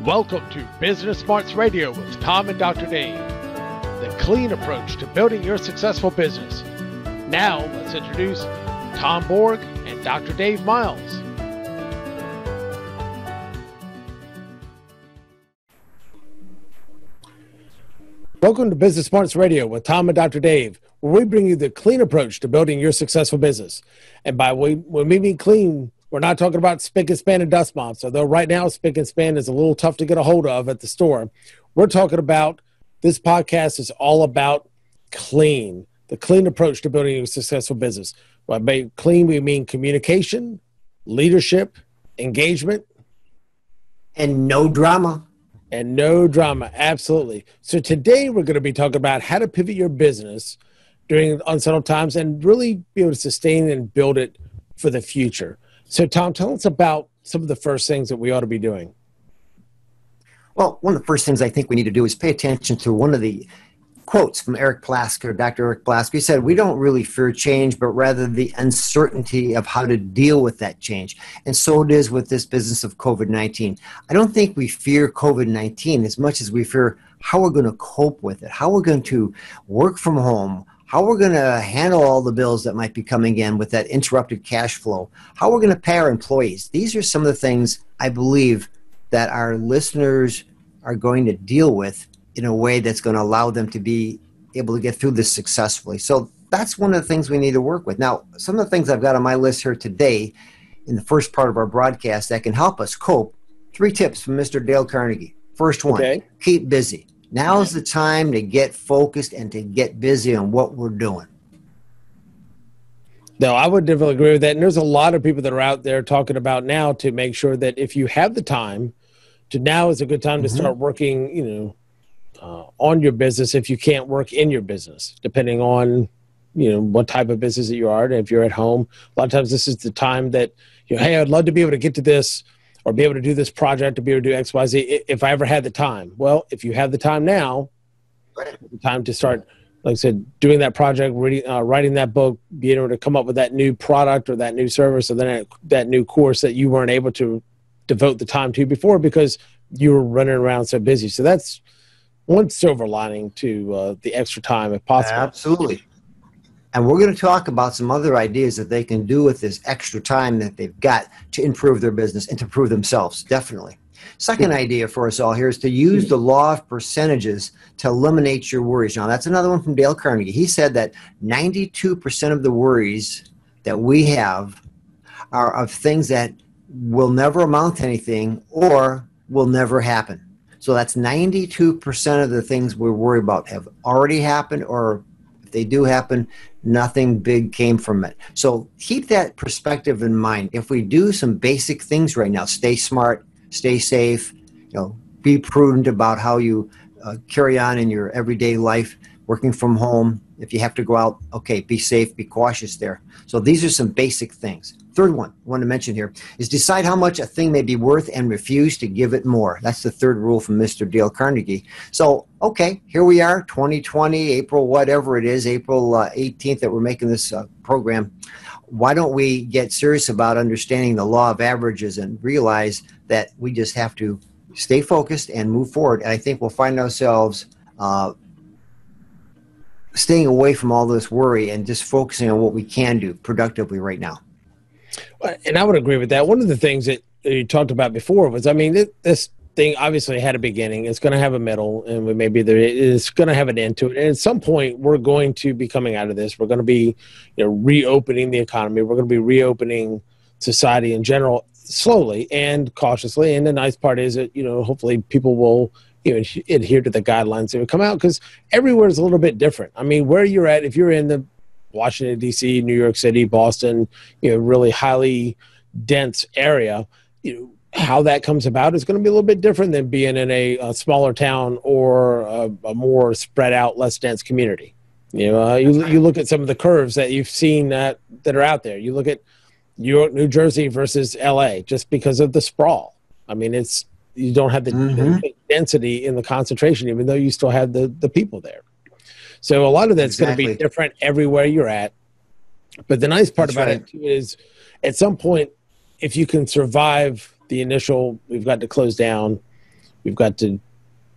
Welcome to Business Smarts Radio with Tom and Dr. Dave, the clean approach to building your successful business. Now, let's introduce Tom Borg and Dr. Dave Miles. Welcome to Business Smarts Radio with Tom and Dr. Dave, where we bring you the clean approach to building your successful business. And by we, when we mean clean, we're not talking about spick and span and dust mops, although right now spick and span is a little tough to get a hold of at the store. We're talking about this podcast is all about clean, the clean approach to building a successful business. By clean, we mean communication, leadership, engagement, and no drama and no drama. Absolutely. So today we're going to be talking about how to pivot your business during unsettled times and really be able to sustain and build it for the future. So, Tom, tell us about some of the first things that we ought to be doing. Well, one of the first things I think we need to do is pay attention to one of the quotes from Eric Plasker, Dr. Eric Plasker. He said, We don't really fear change, but rather the uncertainty of how to deal with that change. And so it is with this business of COVID 19. I don't think we fear COVID 19 as much as we fear how we're going to cope with it, how we're going to work from home, how we're going to handle all the bills that might be coming in with that interrupted cash flow, how we're going to pay our employees. These are some of the things I believe that our listeners are going to deal with in a way that's going to allow them to be able to get through this successfully. So that's one of the things we need to work with. Now, some of the things I've got on my list here today in the first part of our broadcast that can help us cope. Three tips from Mr. Dale Carnegie. First one, okay. keep busy. Now is the time to get focused and to get busy on what we're doing. No, I would definitely agree with that. And there's a lot of people that are out there talking about now to make sure that if you have the time, to now is a good time mm-hmm. to start working, you know, uh, on your business if you can't work in your business, depending on you know what type of business that you are. And if you're at home, a lot of times this is the time that you know, hey, I'd love to be able to get to this or be able to do this project to be able to do X, Y, Z if I ever had the time. Well, if you have the time now, the time to start, like I said, doing that project, reading, uh, writing that book, being able to come up with that new product or that new service or then that new course that you weren't able to devote the time to before because you were running around so busy. So that's one silver lining to uh, the extra time if possible. Absolutely. And we're going to talk about some other ideas that they can do with this extra time that they've got to improve their business and to improve themselves, definitely. Second idea for us all here is to use the law of percentages to eliminate your worries. Now, that's another one from Dale Carnegie. He said that 92% of the worries that we have are of things that will never amount to anything or will never happen. So that's 92% of the things we worry about have already happened, or they do happen, nothing big came from it. So keep that perspective in mind. If we do some basic things right now, stay smart, stay safe, you know, be prudent about how you uh, carry on in your everyday life, working from home. If you have to go out, okay, be safe, be cautious there. So these are some basic things. Third one I want to mention here is decide how much a thing may be worth and refuse to give it more. That's the third rule from Mr. Dale Carnegie. So, okay, here we are, 2020, April, whatever it is, April uh, 18th that we're making this uh, program. Why don't we get serious about understanding the law of averages and realize that we just have to stay focused and move forward? And I think we'll find ourselves uh, staying away from all this worry and just focusing on what we can do productively right now. And I would agree with that. One of the things that you talked about before was, I mean, this thing obviously had a beginning. It's going to have a middle, and we maybe there it's going to have an end to it. And at some point, we're going to be coming out of this. We're going to be, you know, reopening the economy. We're going to be reopening society in general, slowly and cautiously. And the nice part is that you know, hopefully, people will you know adhere to the guidelines that would come out because everywhere is a little bit different. I mean, where you're at, if you're in the Washington D.C., New York City, Boston, you know, really highly dense area, you know, how that comes about is going to be a little bit different than being in a, a smaller town or a, a, more spread out, less dense community. You know, uh, you, you look at some of the curves that you've seen that, that are out there. You look at New York, New Jersey versus LA just because of the sprawl. I mean, it's you don't have the, mm-hmm. the density in the concentration, even though you still have the, the people there. So a lot of that's exactly. going to be different everywhere you're at. But the nice part that's about right. it too is at some point, if you can survive the initial, we've got to close down, we've got to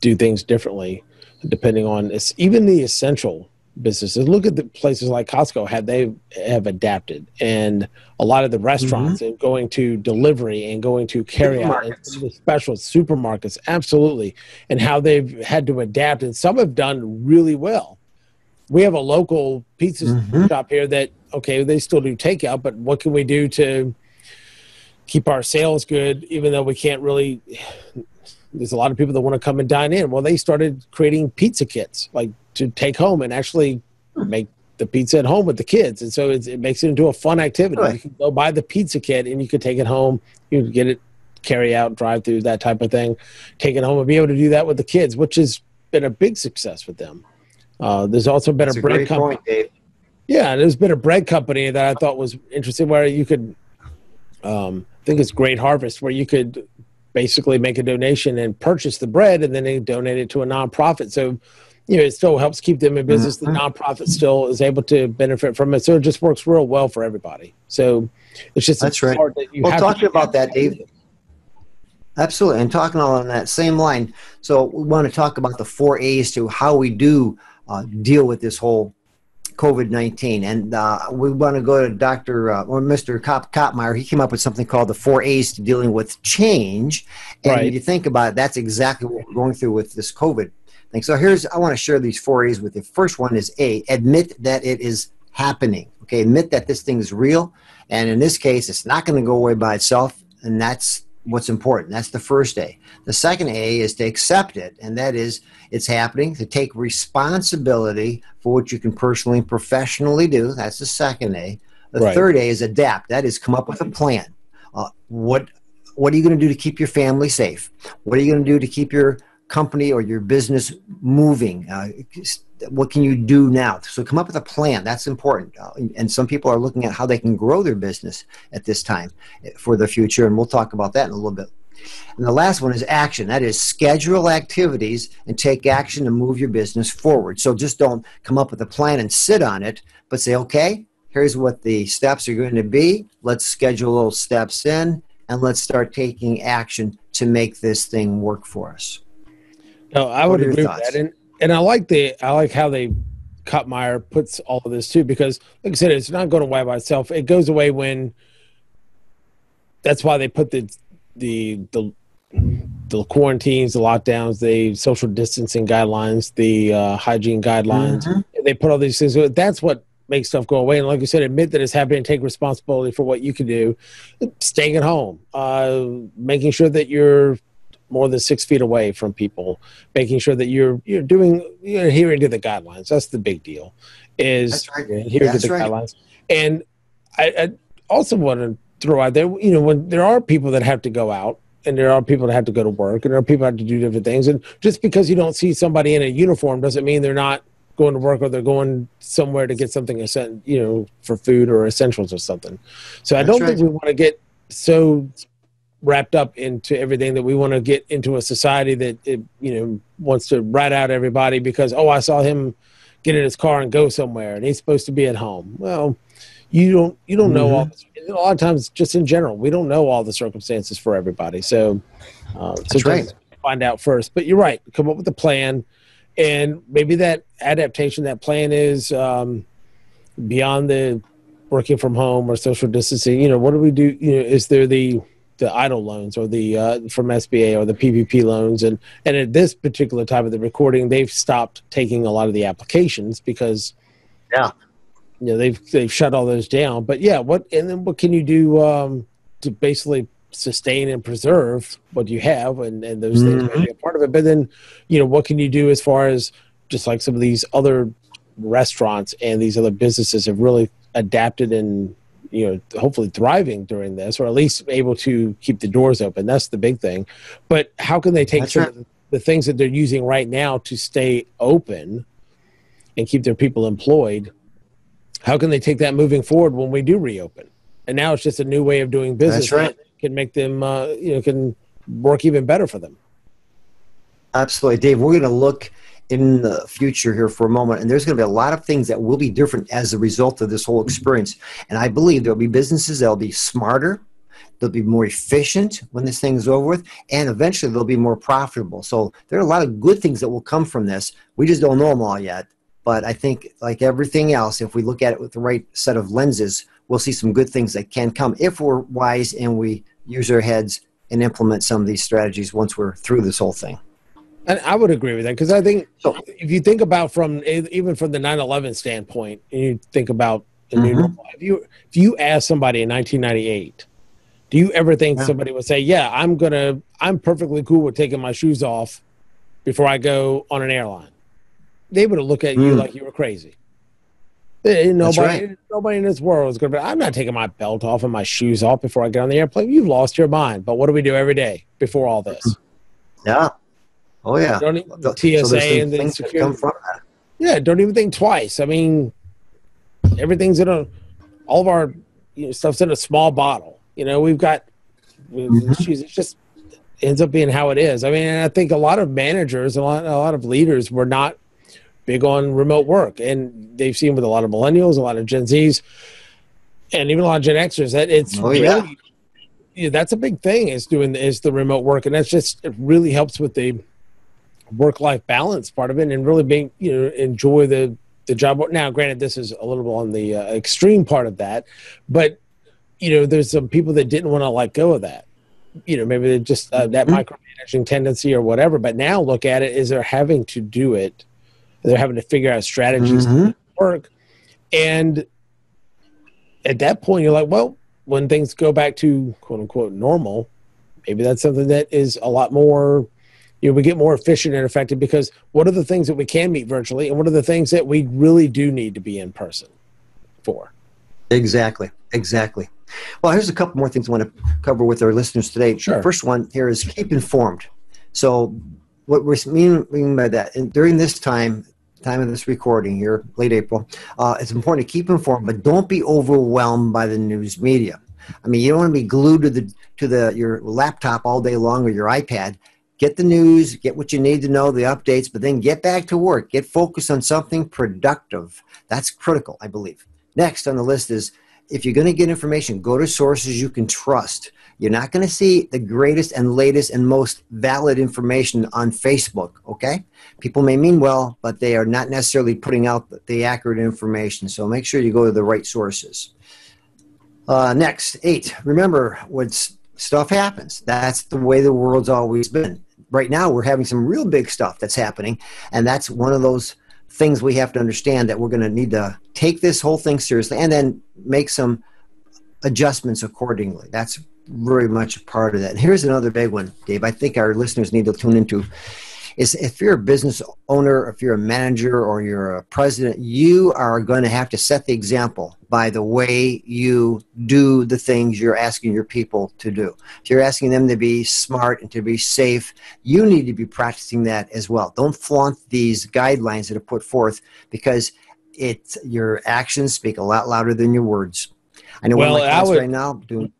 do things differently depending on it's even the essential businesses. Look at the places like Costco had they have adapted, and a lot of the restaurants mm-hmm. and going to delivery and going to carry out the special supermarkets, absolutely, and how they've had to adapt, and some have done really well. We have a local pizza mm-hmm. shop here that okay, they still do takeout, but what can we do to keep our sales good, even though we can't really there's a lot of people that want to come and dine in. Well, they started creating pizza kits, like to take home and actually make the pizza at home with the kids. And so it makes it into a fun activity. Right. You can go buy the pizza kit and you can take it home. You can get it, carry out, drive through, that type of thing. Take it home and be able to do that with the kids, which has been a big success with them. Uh, there's also been That's a bread company. Point, yeah, there's been a bread company that I thought was interesting where you could, um, I think it's Great Harvest, where you could basically make a donation and purchase the bread and then they donate it to a nonprofit. So, you know, it still helps keep them in business. The mm-hmm. nonprofit still is able to benefit from it. So it just works real well for everybody. So it's just that's right. That we'll talk about that, Dave. Absolutely. And talking all on that same line. So we want to talk about the four A's to how we do uh, deal with this whole COVID 19. And uh, we want to go to Dr. Uh, or Mr. Cop, Kopmeyer. He came up with something called the four A's to dealing with change. And right. you think about it, that's exactly what we're going through with this COVID thing. So here's, I want to share these four A's with you. First one is A, admit that it is happening. Okay, admit that this thing is real. And in this case, it's not going to go away by itself. And that's what's important. That's the first A. The second A is to accept it, and that is it's happening, to take responsibility for what you can personally and professionally do. That's the second A. The right. third A is adapt. That is come up with a plan. Uh, what what are you going to do to keep your family safe? What are you going to do to keep your company or your business moving? Uh, what can you do now? So come up with a plan. That's important. Uh, and some people are looking at how they can grow their business at this time eh, for the future. And we'll talk about that in a little bit. And the last one is action. That is schedule activities and take action to move your business forward. So just don't come up with a plan and sit on it, but say, okay, here's what the steps are going to be. Let's schedule those steps in and let's start taking action to make this thing work for us. No, I would agree thoughts? with that. And and I like the I like how they Kopmeyer puts all of this too because like I said, it's not going away by itself. It goes away when that's why they put the the the the quarantines, the lockdowns, the social distancing guidelines, the uh, hygiene guidelines. Mm-hmm. They put all these things. That's what makes stuff go away. And like you said, admit that it's happening. Take responsibility for what you can do. Staying at home, uh, making sure that you're more than six feet away from people, making sure that you're you're doing you're adhering to the guidelines. That's the big deal. Is right. adhering to the right. guidelines. And I, I, also want to throw out there, you know, when there are people that have to go out and there are people that have to go to work and there are people that have to do different things. And just because you don't see somebody in a uniform doesn't mean they're not going to work or they're going somewhere to get something, you know, for food or essentials or something. So I don't right. think we want to get so wrapped up into everything that we want to get into a society that it, you know wants to rat out everybody because oh I saw him get in his car and go somewhere and he's supposed to be at home. Well, you don't you don't mm-hmm. know all mm-hmm. a lot of times just in general we don't know all the circumstances for everybody. So uh, so right. find out first. But you're right. Come up with a plan, and maybe that adaptation that plan is um, beyond the working from home or social distancing. You know what do we do? You know is there the the EIDL loans or the uh, from SBA or the PPP loans, and and at this particular time of the recording, they've stopped taking a lot of the applications because, yeah, you know they've they've shut all those down. But yeah, what and then what can you do um, to basically sustain and preserve what you have, and and those mm-hmm. things may be a part of it. But then, you know, what can you do as far as just like some of these other restaurants and these other businesses have really adapted and you know hopefully thriving during this or at least able to keep the doors open. That's the big thing. But how can they take some right. of the things that they're using right now to stay open and keep their people employed? How can they take that moving forward when we do reopen? And now it's just a new way of doing business right. that can make them uh, you know can work even better for them. Absolutely. Dave we're going to look in the future here for a moment. And there's going to be a lot of things that will be different as a result of this whole experience. And I believe there'll be businesses that'll be smarter. they'll be more efficient when this thing is over with, and eventually they'll be more profitable. So there are a lot of good things that will come from this. We just don't know them all yet. But I think, like everything else, if we look at it with the right set of lenses, we'll see some good things that can come if we're wise and we use our heads and implement some of these strategies once we're through this whole thing. And I would agree with that because I think so, if you think about from even from the 9/11 standpoint, and you think about the mm-hmm. new normal, if you if you ask somebody in 1998, do you ever think yeah. somebody would say, "Yeah, I'm gonna, I'm perfectly cool with taking my shoes off before I go on an airline"? They would look at mm. you like you were crazy. Nobody, right. nobody in this world is going to be. I'm not taking my belt off and my shoes off before I get on the airplane. You've lost your mind. But what do we do every day before all this? Yeah. Oh yeah. Don't even, the TSA so and the security. Yeah, don't even think twice. I mean, everything's in a. All of our you know, stuff's in a small bottle. You know, we've got. Mm-hmm. It just ends up being how it is. I mean, I think a lot of managers, a lot, a lot of leaders were not big on remote work, and they've seen with a lot of millennials, a lot of Gen Zs, and even a lot of Gen Xers that it's oh, yeah. really yeah, that's a big thing is doing is the remote work, and that's just it really helps with the work life balance part of it, and really being you know enjoy the the job. Now, granted, this is a little bit on the uh, extreme part of that, but you know, there's some people that didn't want to let go of that. You know, maybe they just uh, that mm-hmm. micromanaging tendency or whatever. But now look at it is they're having to do it they're having to figure out strategies mm-hmm. to work. And at that point, you're like, well, when things go back to quote unquote normal, maybe that's something that is a lot more, you know, we get more efficient and effective because what are the things that we can meet virtually and what are the things that we really do need to be in person for? Exactly. Exactly. Well, here's a couple more things I want to cover with our listeners today. Sure. The first one here is keep informed. So what we're meaning by that, and during this time, time of this recording here, late April, uh, it's important to keep informed, but don't be overwhelmed by the news media. I mean, you don't want to be glued to the to the your laptop all day long or your iPad. Get the news, get what you need to know, the updates, but then get back to work. Get focused on something productive. That's critical, I believe. Next on the list is if you're going to get information, go to sources you can trust. You're not going to see the greatest and latest and most valid information on Facebook, okay? People may mean well, but they are not necessarily putting out the accurate information. So make sure you go to the right sources. Uh, next, eight, remember when stuff happens. That's the way the world's always been. Right now, we're having some real big stuff that's happening, and that's one of those things we have to understand that we're going to need to take this whole thing seriously and then make some adjustments accordingly. That's very much a part of that. And here's another big one, Dave. I think our listeners need to tune into is if you're a business owner, if you're a manager or you're a president, you are going to have to set the example by the way you do the things you're asking your people to do. If you're asking them to be smart and to be safe, you need to be practicing that as well. Don't flaunt these guidelines that are put forth because it your actions speak a lot louder than your words. I know well, one of my clients would, right now doing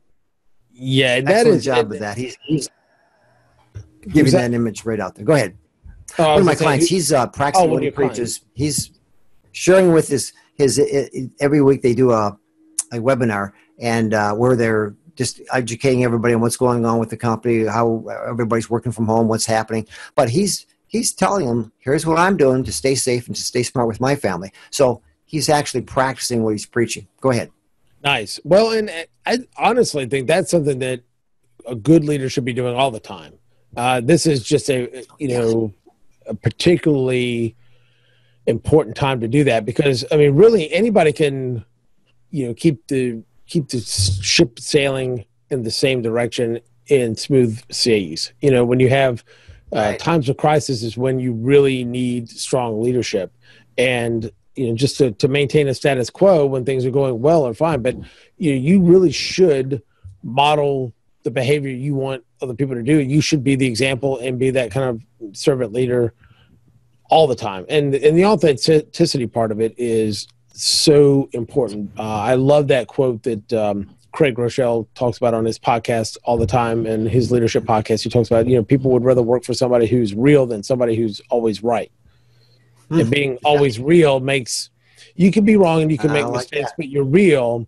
yeah, that is job it, with that. He's, he's giving that, that, image right out there. Go ahead. Oh, one of my clients, he's uh, practicing oh, what he preaches. He's sharing with his his every week they do a a webinar and uh, where they're just educating everybody on what's going on with the company, how everybody's working from home, what's happening. But he's he's telling them, here's what I'm doing to stay safe and to stay smart with my family. So he's actually practicing what he's preaching. Go ahead. Nice. Well, and I honestly think that's something that a good leader should be doing all the time. Uh, this is just a you know a particularly important time to do that because I mean, really, anybody can you know keep the keep the ship sailing in the same direction in smooth seas. You know, when you have uh, right. times of crisis is when you really need strong leadership, and you know just to, to maintain a status quo when things are going well or fine but you know, you really should model the behavior you want other people to do you should be the example and be that kind of servant leader all the time and and the authenticity part of it is so important uh, i love that quote that um, craig Groeschel talks about on his podcast all the time and his leadership podcast he talks about you know people would rather work for somebody who's real than somebody who's always right mm. and being always real makes you can be wrong and you can make like mistakes, that. but you're real.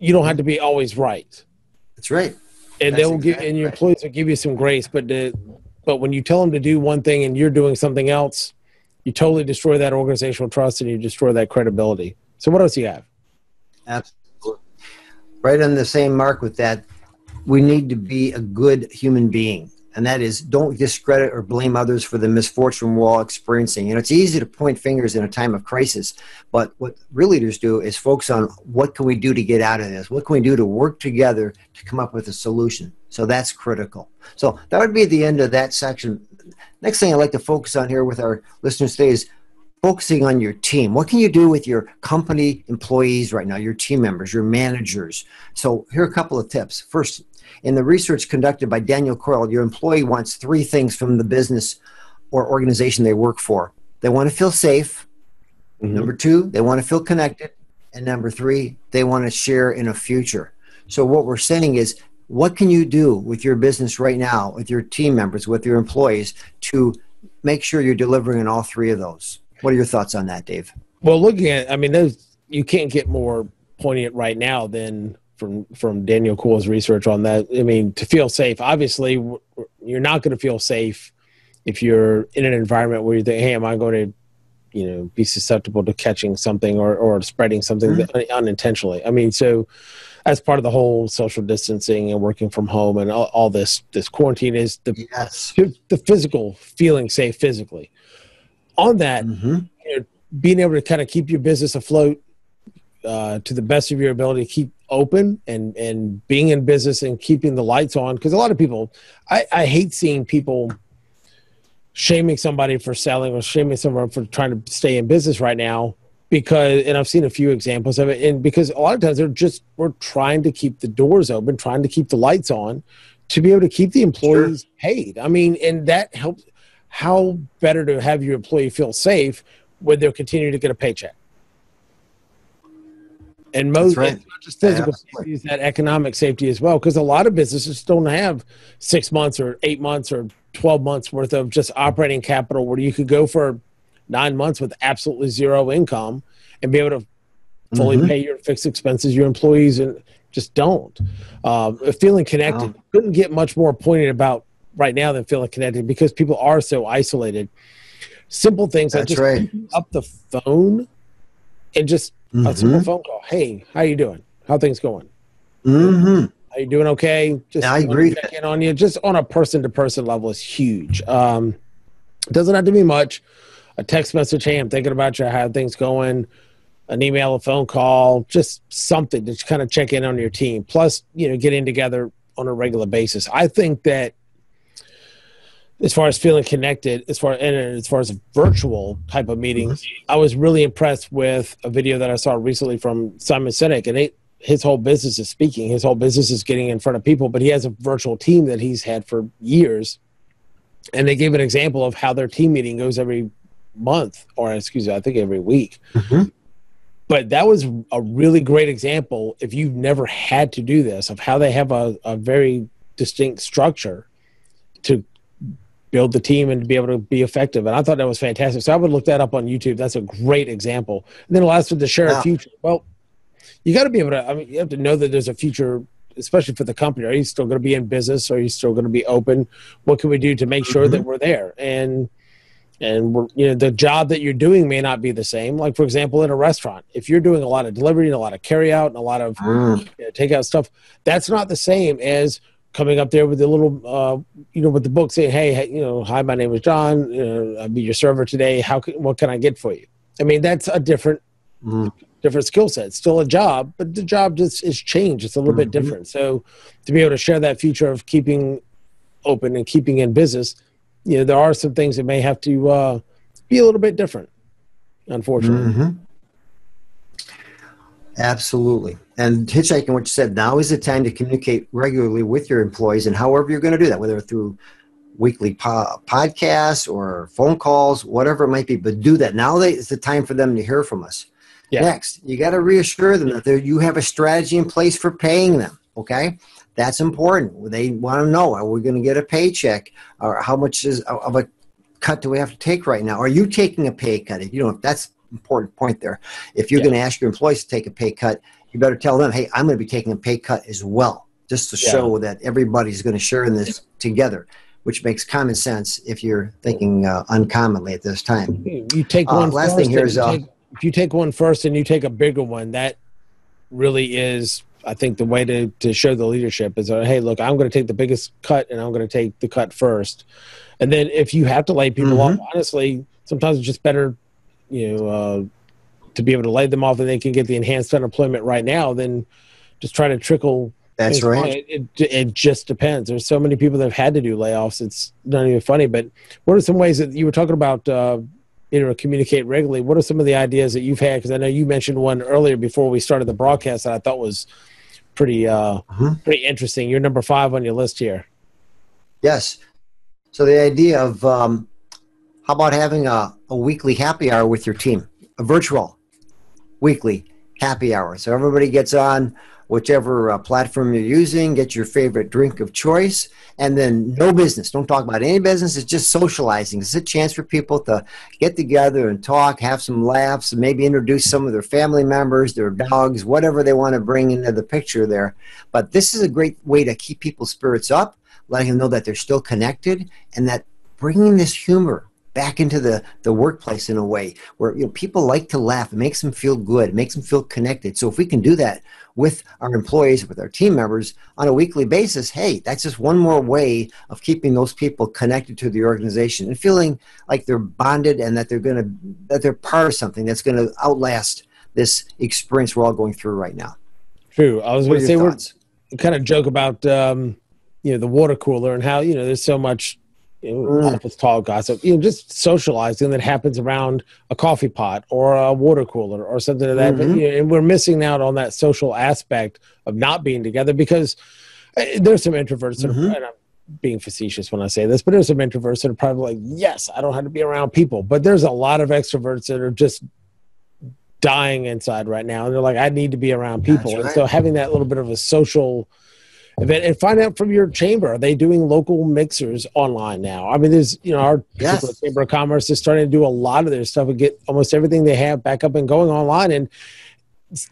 You don't have to be always right. That's right. And That's they'll give, and your right. employees will give you some grace, but the, but when you tell them to do one thing and you're doing something else, you totally destroy that organizational trust and you destroy that credibility. So what else do you have? Absolutely. Right on the same mark with that, we need to be a good human being. And that is, don't discredit or blame others for the misfortune we're all experiencing. You know, it's easy to point fingers in a time of crisis, but what real leaders do is focus on what can we do to get out of this? What can we do to work together to come up with a solution? So that's critical. So that would be the end of that section. Next thing I'd like to focus on here with our listeners today is focusing on your team. What can you do with your company employees right now, your team members, your managers? So, here are a couple of tips. First, in the research conducted by Daniel Coyle, your employee wants three things from the business or organization they work for. They want to feel safe. Mhm. Number two, they want to feel connected. And number three, they want to share in a future. So, what we're saying is, what can you do with your business right now, with your team members, with your employees to make sure you're delivering on all three of those? What are your thoughts on that, Dave? Well, looking at, I mean, those you can't get more poignant right now than from from Daniel Coyle's research on that. I mean, to feel safe, obviously, you're not going to feel safe if you're in an environment where you think, "Hey, am I going to, you know, be susceptible to catching something or or spreading something Mhm. that- unintentionally?" I mean, so as part of the whole social distancing and working from home and all, all this this quarantine is the Yes. the physical feeling safe physically. On that, hmm being able to kind of keep your business afloat uh, to the best of your ability, to keep open and and being in business and keeping the lights on. Because a lot of people, I, I hate seeing people shaming somebody for selling or shaming someone for trying to stay in business right now. Because and I've seen a few examples of it, and because a lot of times they're just we're trying to keep the doors open, trying to keep the lights on, to be able to keep the employees paid. I mean, and that helps. How better to have your employee feel safe when they're continuing to get a paycheck. And most, right. it's not just physical safety, is that economic safety as well, because a lot of businesses don't have six months or eight months or 12 months worth of just operating capital where you could go for nine months with absolutely zero income and be able to fully Mhm. pay your fixed expenses, your employees, and just don't. Um, feeling connected couldn't get much more pointed about right now than feeling connected because people are so isolated. Simple things like just right. up the phone and just a simple Mhm. phone call. Hey, how you doing? How things going? hmm Are you doing okay? Just I agree. Check in on you. Just on a person to person level is huge. Um, doesn't have to be much. A text message. Hey, I'm thinking about you. How things going? An email, a phone call, just something to kind of check in on your team. Plus, you know, getting together on a regular basis. I think that as far as feeling connected, as far and as far as virtual type of meetings, I was really impressed with a video that I saw recently from Simon Sinek, and it, his whole business is speaking. His whole business is getting in front of people, but he has a virtual team that he's had for years, and they gave an example of how their team meeting goes every month, or excuse me, I think every week. Mhm. But that was a really great example. If you've never had to do this, of how they have a, a very distinct structure to build the team and to be able to be effective. And I thought that was fantastic. So I would look that up on YouTube. That's a great example. And then last with the share Wow. of future. Well, you got to be able to. I mean, you have to know that there's a future, especially for the company. Are you still going to be in business? Are you still going to be open? What can we do to make sure that we're there? And and we're, you know the job that you're doing may not be the same. Like for example, in a restaurant, if you're doing a lot of delivery and a lot of carry out and a lot of Mm. you know, takeout stuff, that's not the same as coming up there with the little, uh, you know, with the book saying, "Hey, hey, you know, hi, my name is John. You know, I'll be your server today. How can, what can I get for you?" I mean, that's a different Mm. different skill set. Still a job, but the job just is changed. It's a little bit Mhm. different. So to be able to share that future of keeping open and keeping in business, you know, there are some things that may have to uh, be a little bit different, unfortunately. Mhm. Absolutely. And hitchhiking, what you said, now is the time to communicate regularly with your employees and however you're going to do that, whether through weekly po- podcasts or phone calls, whatever it might be. But do that. Now is the time for them to hear from us. Yeah. Next, you got to reassure them that you have a strategy in place for paying them. Okay. That's important. They want to know are we going to get a paycheck? Or how much is of a cut do we have to take right now? Are you taking a pay cut? You don't, that's important point there. If you're Yeah. going to ask your employees to take a pay cut, you better tell them, hey, I'm going to be taking a pay cut as well, just to show that everybody's going to share in this together, which makes common sense if you're thinking uh, uncommonly at this time. You take Uh, one last first thing here and is, uh, take- if you take one first and you take a bigger one, that really is, I think, the way to, to show the leadership is, uh, hey, look, I'm going to take the biggest cut and I'm going to take the cut first. And then if you have to lay people Mm-hmm. off, honestly, sometimes it's just better, you know, uh, to be able to lay them off and they can get the enhanced unemployment right now than just try to trickle. That's right. It, it, it just depends. There's so many people that have had to do layoffs. It's not even funny. But what are some ways that you were talking about? Uh, you know, communicate regularly. What are some of the ideas that you've had? Because I know you mentioned one earlier before we started the broadcast that I thought was pretty uh, Mhm. pretty interesting. You're number five on your list here. Yes. So the idea of um, how about having a, a weekly happy hour with your team, a virtual weekly happy hour. So everybody gets on whichever uh, platform you're using, get your favorite drink of choice, and then no business. Don't talk about any business. It's just socializing. It's a chance for people to get together and talk, have some laughs, maybe introduce some of their family members, their dogs, whatever they want to bring into the picture there. But this is a great way to keep people's spirits up, letting them know that they're still connected, and that bringing this humor back into the, the workplace in a way where you know people like to laugh. It makes them feel good. It makes them feel connected. So if we can do that with our employees, with our team members on a weekly basis, hey, that's just one more way of keeping those people connected to the organization and feeling like they're bonded and that they're gonna that they're part of something that's gonna outlast this experience we're all going through right now. True. I was going to say your we're thoughts? kind of joke about um, you know the water cooler and how you know there's so much you know, Mm. office talk gossip you know just socializing that happens around a coffee pot or a water cooler or something like that but, Mhm. you know, and we're missing out on that social aspect of not being together because uh, there's some introverts that are- Mhm. and I'm being facetious when I say this but there's some introverts that are probably like yes I don't have to be around people but there's a lot of extroverts that are just dying inside right now and they're like I need to be around people and so having that little bit of a social event and find out from your chamber are they doing local mixers online now? I mean there's you know our Yes. chamber of commerce is starting to do a lot of their stuff and get almost everything they have back up and going online. And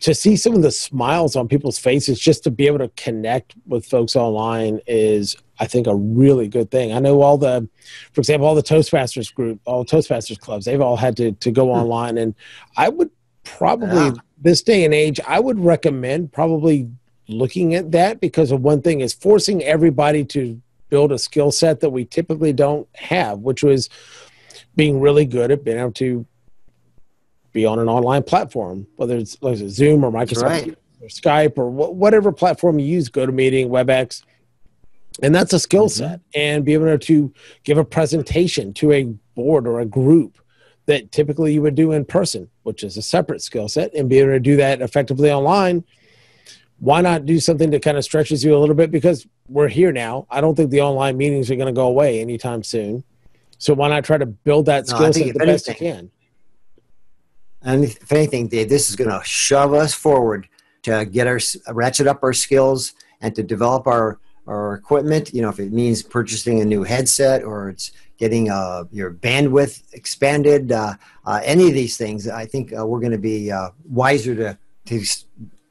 to see some of the smiles on people's faces just to be able to connect with folks online is i think a really good thing. I know all the for example all the toastmasters group all toastmasters clubs they've all had to, to go hmm. online. And i would probably Yeah. this day and age i would recommend probably looking at that because of one thing is forcing everybody to build a skill set that we typically don't have which was being really good at being able to be on an online platform whether it's like zoom or microsoft right. or skype or wh- whatever platform you use gotomeeting webex and that's a skill Mhm. set and be able to give a presentation to a board or a group that typically you would do in person which is a separate skill set and be able to do that effectively online why not do something that kind of stretches you a little bit? Because we're here now. I don't think the online meetings are going to go away anytime soon. So why not try to build that skill set the best you can. And if anything, Dave, this is going to shove us forward to get our ratchet up our skills and to develop our our equipment. You know, if it means purchasing a new headset or it's getting uh, your bandwidth expanded, uh, uh, any of these things, I think uh, we're going to be uh, wiser to to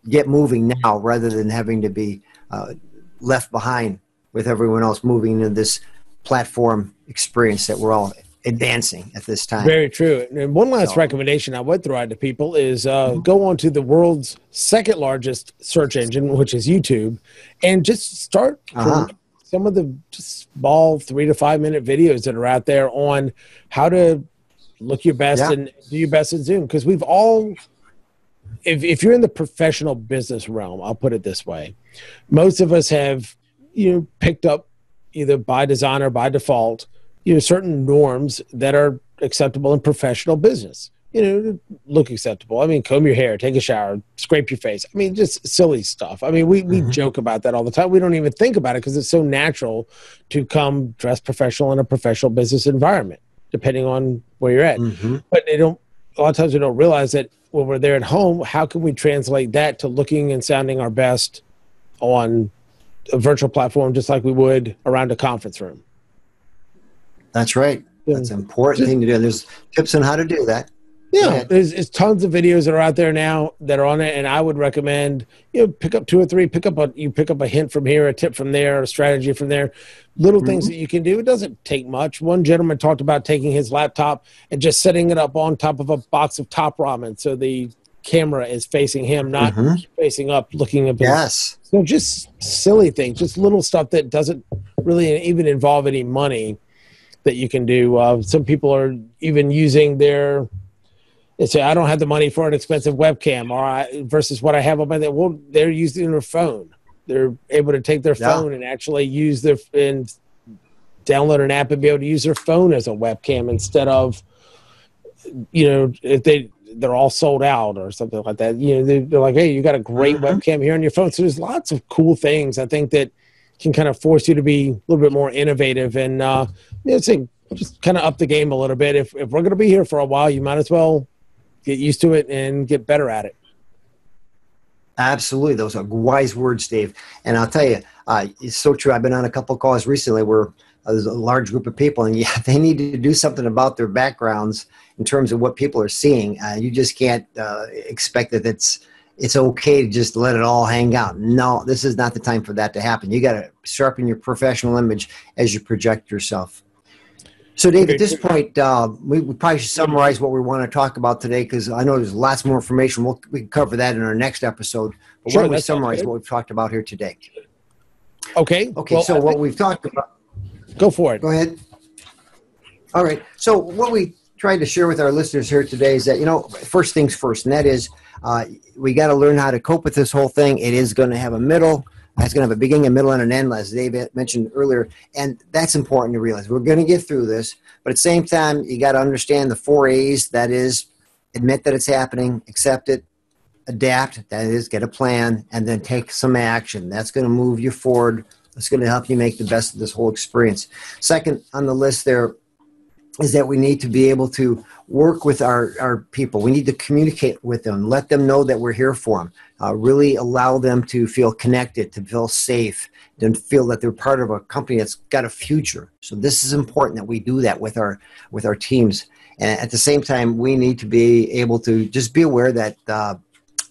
get moving now rather than having to be uh, left behind with everyone else moving into this platform experience that we're all advancing at this time. Very true. And one last So- recommendation I would throw out to people is uh, go on to the world's second largest search engine, which is YouTube, and just start from Uh-huh. some of the just small three to five minute videos that are out there on how to look your best Yeah. and do your best in Zoom. Because we've all, if, if you're in the professional business realm, I'll put it this way, most of us have you know picked up either by design or by default you know certain norms that are acceptable in professional business. You know look acceptable. I mean comb your hair take a shower scrape your face. I mean just silly stuff. I mean we, we Mhm. joke about that all the time. We don't even think about it because it's so natural to come dress professional in a professional business environment depending on where you're at. Mhm. but they don't a lot of times we don't realize that when we're there at home how can we translate that to looking and sounding our best on a virtual platform just like we would around a conference room That's right. That's an important thing to do. There's tips on how to do that. Yeah, there's, there's, tons of videos that are out there now that are on it, and I would recommend you know pick up two or three, pick up a you pick up a hint from here, a tip from there, a strategy from there, little mm-hmm. things that you can do. It doesn't take much. One gentleman talked about taking his laptop and just setting it up on top of a box of top ramen, so the camera is facing him, not mm-hmm. facing up, looking at. Yes. So just silly things, just little stuff that doesn't really even involve any money that you can do. Uh, some people are even using their they say I don't have the money for an expensive webcam, or I, versus what I have on my. Well, they're using their phone. They're able to take their phone and actually use their and download an app and be able to use their phone as a webcam instead of, you know, if they they're all sold out or something like that. You know, they're, they're like, hey, you got a great mm-hmm. webcam here on your phone. So there's lots of cool things I think that can kind of force you to be a little bit more innovative and uh, you know, just kind of up the game a little bit. If if we're going to be here for a while, you might as well get used to it and get better at it. Absolutely, those are wise words, Dave. And I'll tell you, uh, it's so true. I've been on a couple calls recently where uh, there's a large group of people, and yeah, they need to do something about their backgrounds in terms of what people are seeing. Uh, you just can't uh, expect that it's it's okay to just let it all hang out. No, this is not the time for that to happen. You got to sharpen your professional image as you project yourself. So, Dave, at this point, uh, we, we, probably should summarize what we want to talk about today because I know there's lots more information. We'll, we can cover that in our next episode. But sure, why don't we summarize what we've talked about here today? Okay. Okay. Well, so, I what we've talked about. Go for it. Go ahead. All right. So, what we tried to share with our listeners here today is that, you know, first things first, and that is uh, we got to learn how to cope with this whole thing. It is going to have a middle it's going to have a beginning, a middle, and an end, as Dave mentioned earlier. And that's important to realize. We're going to get through this, but at the same time, you got to understand the four A's. That is, admit that it's happening, accept it, adapt. That is, get a plan, and then take some action. That's going to move you forward. It's going to help you make the best of this whole experience. Second on the list there is that we need to be able to work with our, our people. We need to communicate with them, let them know that we're here for them, uh, really allow them to feel connected, to feel safe, and feel that they're part of a company that's got a future. So this is important that we do that with our with our teams. And at the same time, we need to be able to just be aware that uh,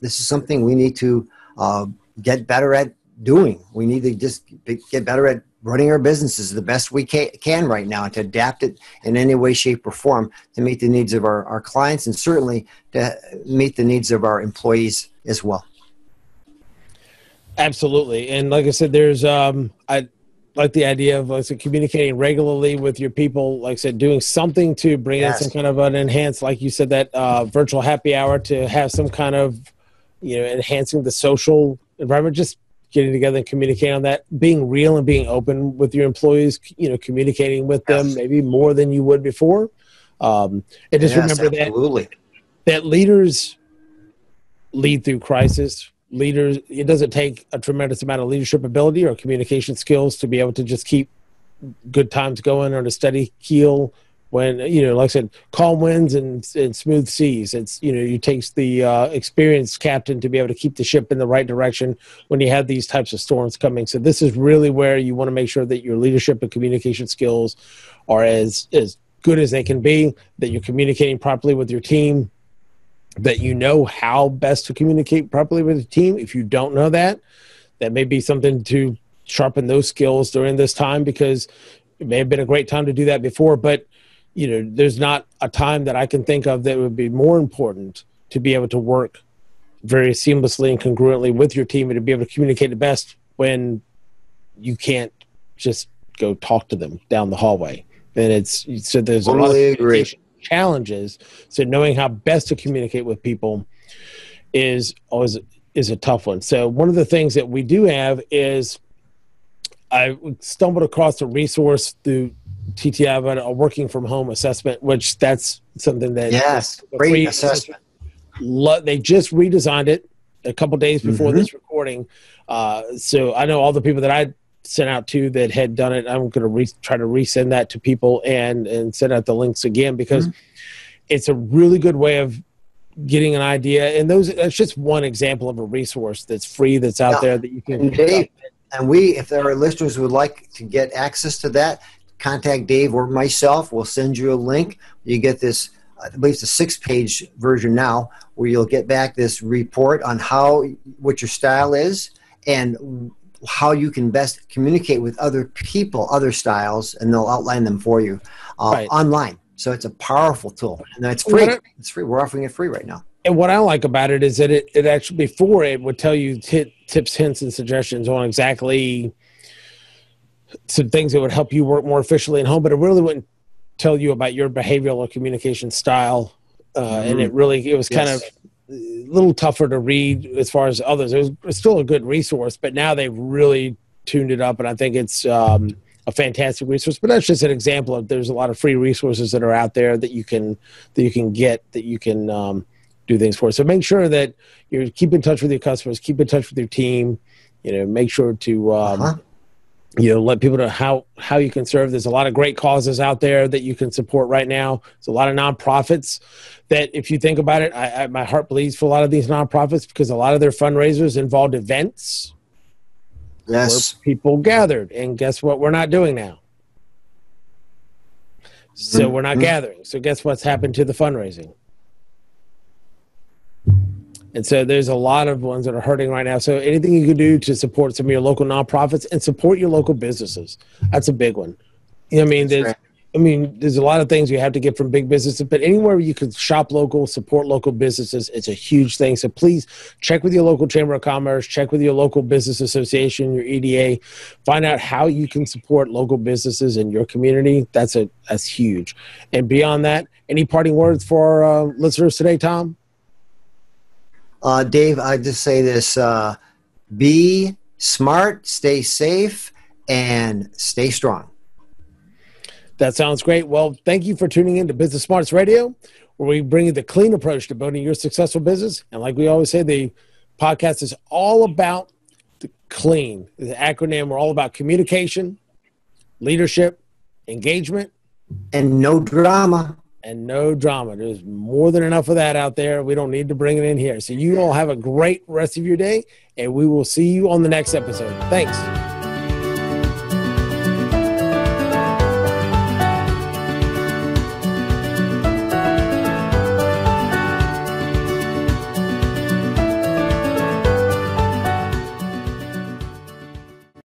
this is something we need to uh, get better at doing. We need to just get better at running our businesses the best we can right now and to adapt it in any way, shape, or form to meet the needs of our, our clients and certainly to meet the needs of our employees as well. Absolutely. And like I said, there's, um, I like the idea of like communicating regularly with your people, like I said, doing something to bring yes. in some kind of an enhanced, like you said, that uh, virtual happy hour to have some kind of, you know, enhancing the social environment, just getting together and communicating on that, being real and being open with your employees, you know, communicating with them maybe more than you would before. Um, and just yes, remember absolutely. that that leaders lead through crisis. Leaders, it doesn't take a tremendous amount of leadership ability or communication skills to be able to just keep good times going on a steady keel when you know like i said calm winds and, and smooth seas. It's you know you takes the uh, experienced captain to be able to keep the ship in the right direction when you have these types of storms coming. So this is really where you want to make sure that your leadership and communication skills are as as good as they can be that you're communicating properly with your team that you know how best to communicate properly with the team. If you don't know that that may be something to sharpen those skills during this time because it may have been a great time to do that before but you know, there's not a time that I can think of that would be more important to be able to work very seamlessly and congruently with your team and to be able to communicate the best when you can't just go talk to them down the hallway. And it's so there's totally a lot of challenges. So knowing how best to communicate with people is always is a tough one. So one of the things that we do have is I stumbled across a resource through TTI, but a working from home assessment, which that's something that yes, great assessment. assessment. They just redesigned it a couple days before mm-hmm. this recording, uh, so I know all the people that I sent out to that had done it. I'm going to re- try to resend that to people and and send out the links again because mm-hmm. it's a really good way of getting an idea. And those that's just one example of a resource that's free that's out yeah. there that you can. And, Dave, and we, if there are listeners who would like to get access to that, contact Dave or myself. We'll send you a link. You get this I believe it's a six-page version now, where you'll get back this report on how what your style is and how you can best communicate with other people, other styles, and they'll outline them for you uh, right. online. So it's a powerful tool, and it's free. it's free. We're offering it free right now. And what I like about it is that it, it actually before it would tell you t- tips, hints, and suggestions on exactly some things that would help you work more efficiently at home, but it really wouldn't tell you about your behavioral or communication style. Uh, mm-hmm. And it really it was kind yes. of a little tougher to read as far as others. It was, it was, still a good resource, but now they've really tuned it up, and I think it's um, a fantastic resource. But that's just an example of there's a lot of free resources that are out there that you can that you can get that you can um, do things for. So make sure that you keep in touch with your customers, keep in touch with your team. You know, make sure to um, uh-huh you know let people know how how you can serve. There's a lot of great causes out there that you can support right now. There's a lot of nonprofits that if you think about it I, I, my heart bleeds for a lot of these nonprofits because a lot of their fundraisers involved events yes. where people gathered. And guess what we're not doing now? So mm-hmm. we're not gathering. So guess what's happened to the fundraising and so there's a lot of ones that are hurting right now. So anything you can do to support some of your local nonprofits and support your local businesses. That's a big one. You know I mean? There's. I mean, there's a lot of things you have to get from big businesses, but anywhere you can shop local, support local businesses, it's a huge thing. So please check with your local chamber of commerce, check with your local business association, your EDA, find out how you can support local businesses in your community. That's a that's huge. And beyond that, any parting words for our uh, listeners today, Tom? Uh, Dave, I just say this uh, be smart, stay safe, and stay strong. That sounds great. Well, thank you for tuning in to Business Smarts Radio, where we bring you the clean approach to building your successful business. And like we always say, the podcast is all about the clean. The acronym, we're all about communication, leadership, engagement, and no drama and no drama. There's more than enough of that out there. We don't need to bring it in here. So you all have a great rest of your day, and we will see you on the next episode. Thanks.